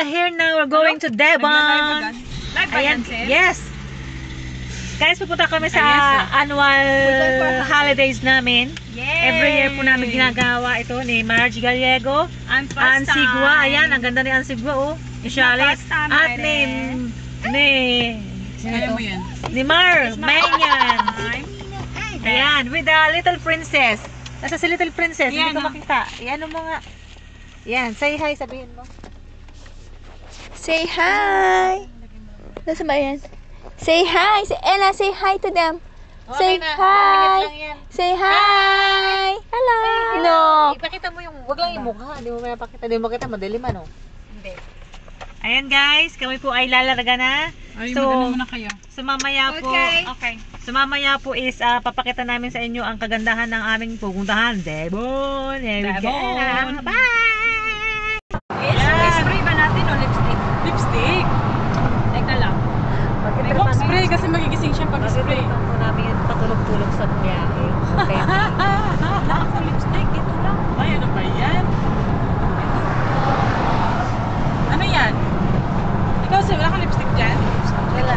are here now. We're going to Devon. Live Ayan, yes. Guys, pupunta kami sa annual holidays namin. Yay! Every year po namin ginagawa ito ni Marge Gallego. Ansigua, ayan, ang ganda ni Ansigua, oh. Time, At ni, ni, mo yan. Ni Mar, Mayan. Ayan, with the little princess. Nasa si little princess, Yan, hindi ko oh. makita. Yan mo nga. Yan, say hi, sabihin mo. Say hi. Nasa ba yan? Say hi. Say, Ella, say hi to them. Say Okay na, hi. Say hi. Hello. No. Ipakita mo yung, wag lang yung mukha. Hindi mo pinapakita. Hindi mo makita, madilim ano. Hindi. Ayan guys, kami po ay lalarga na. Ay, So, so, muna kayo. So mamaya po, Okay. Okay. so mamaya po is ah, papakita namin sa inyo ang kagandahan ng aming pupuntahan. Devon! There we go. Devon. Bye! Yes. Spray ba natin o lipstick? Teka lang. May cock spray kasi magigising siya pag spray. Pag-spray po namin patulog-tulog sa biyahe. Okay. Akong lipstick. Ito lang. Ay, ano ba yan? Ano yan? Ikaw, sir, wala kang lipstick dyan? Wala.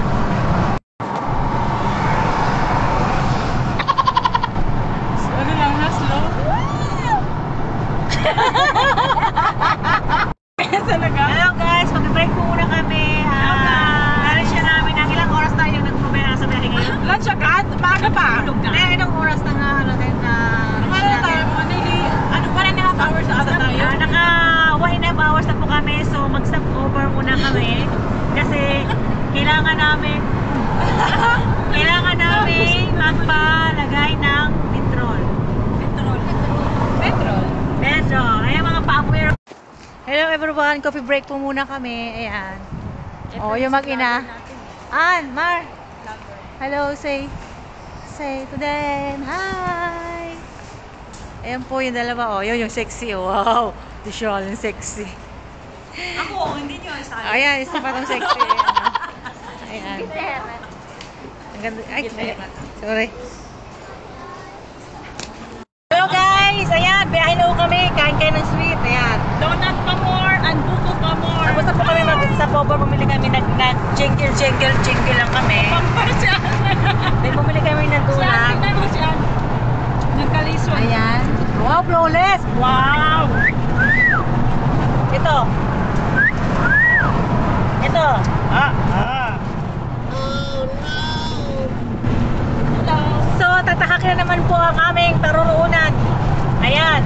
Ano lang ha, slow? Talaga? Hello guys, mag-break po muna kami. Ah, Narin siya namin ng ilang oras tayo nag-provera sa biyahe ngayon. Lunch agad? Maaga pa? Eh, ilang oras na nga ano tayo na Ano na tayo? Mga daily, ano, one and a half hours na ata tayo? Ah, naka one and a half hours na po kami so mag-stop over muna kami kasi kailangan namin kailangan namin magpalagay ng petrol. Petrol. Petrol? Petrol. Ayan mga pa-aware. Hello everyone, coffee break po muna kami. Ayan. Oh, yung mag-ina. An, Mar. Hello, say say to them. Hi. Ayan po yung dalawa. Oh, yun yung sexy. Oh, wow. Siya yung sexy. Ako, hindi nyo sabi. Ayan, isa pa tong sexy. Ayan. Ayan. Ang ganda. Ay, ay, sorry. Hello guys! Ayan, biyahe na po kami. Kain kain ng sweet. Ayan. Donut pa more and buko pa more. Tapos na po kami mag sa Power, bumili kami nag, nag jingle, jingle, jingle lang kami. Pampar siya. May bumili kami ng mo siya. Nagkalisod. Ayan. Wow, flawless! Wow! Ito. Ito. Ah, ah. Hello. So, tatakak na naman po ang aming paruruunan. Ayan.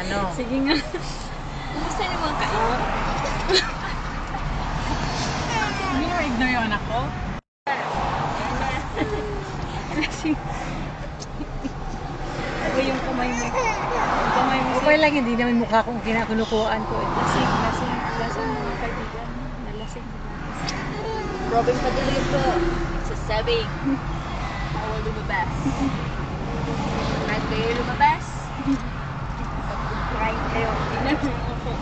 Ano? Sige nga. Kumusta niyo mga kayo? Hindi mo ignore yung anak ko? Kasi... Ako yung kamay mo. Yung kamay mo. Okay lang, hindi naman mukha kong kinakunukuhaan ko. eh. Lasing, lasing, lasing mga kaibigan. Nalasing. Robin patuloy po. Sa sabing. Bawal lumabas. Kahit kayo lumabas. Pag-grind kayo. Tingnan mo yung upo.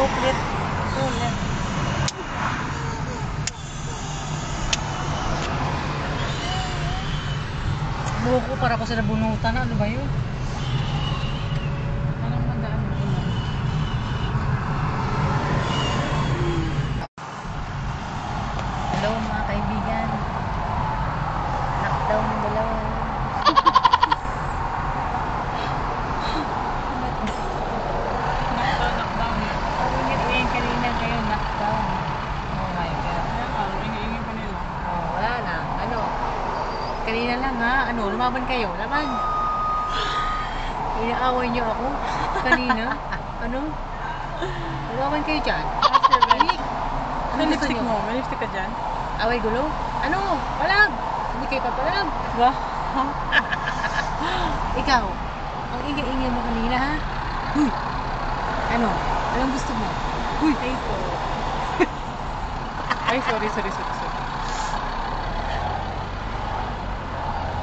Ulit. Ulit. Buko para ko sa nabunutan. Ano ba yun? Anong mandaan mo ulan? Hello mga kaibigan. Lockdown ng dalawa. Knockdown, knockdown. Parang ngayon kanina kayo lockdown. Oh my God. Kaya nga, ingay-ingay pa nila. Oh, wala na. Ano? Ha. Ano? Lumaban kayo. Laban. Inaaway niyo ako. Kanina. ano? Lumaban kayo dyan. Ay, May Ano lipstick mo? May lipstick ka dyan? Away gulo? Ano? Palag! Hindi kayo papalag. Ba? Ikaw, ang ingay-ingay mo kanina ha? Huy! Ano? Anong gusto mo? Uy, ay po. Ay, sorry, sorry, sorry,